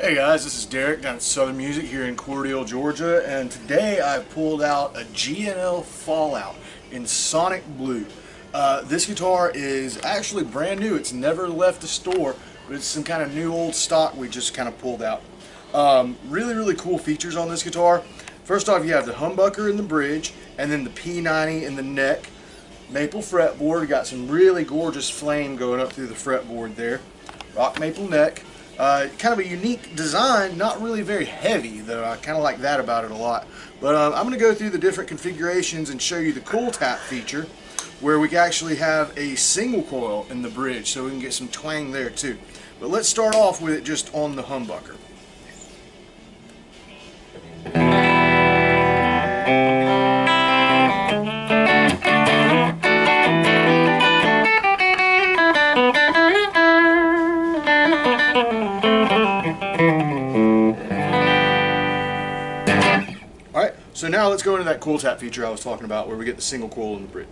Hey guys, this is Derek down at Southern Music here in Cordele, Georgia, and today I pulled out a G&L Fallout in Sonic Blue. Uh, this guitar is actually brand new. It's never left the store, but it's some kind of new old stock we just kind of pulled out. Um, really, really cool features on this guitar. First off, you have the humbucker in the bridge, and then the P90 in the neck. Maple fretboard, got some really gorgeous flame going up through the fretboard there. Rock maple neck. Uh, kind of a unique design, not really very heavy though. I kind of like that about it a lot. But um, I'm going to go through the different configurations and show you the cool tap feature where we actually have a single coil in the bridge so we can get some twang there too. But let's start off with it just on the humbucker. So now let's go into that cool tap feature I was talking about where we get the single coil in the bridge.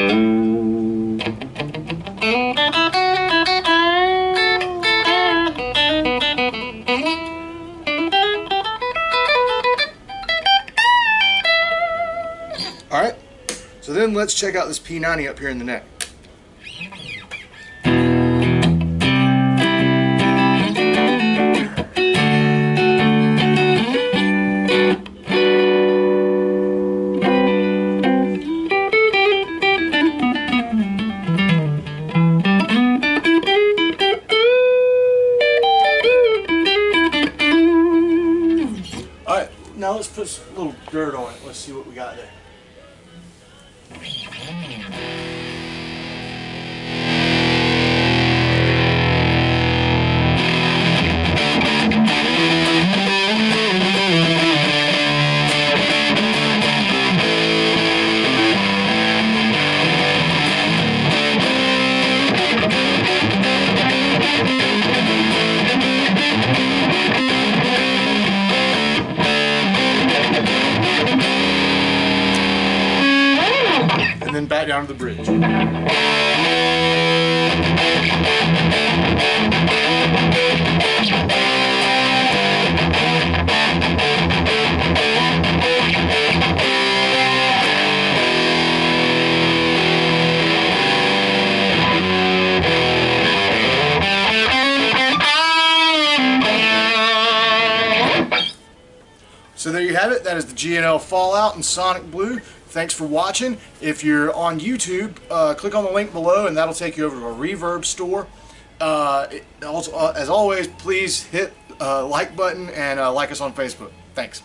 Alright, so then let's check out this P90 up here in the neck. Alright, now let's put a little dirt on it. Let's see what we got there. And then back down to the bridge. So there you have it. That is the G&L Fallout in Sonic Blue. Thanks for watching. If you're on YouTube, uh, click on the link below and that'll take you over to a Reverb store. Uh, also, uh, as always, please hit uh, like button and uh, like us on Facebook. Thanks.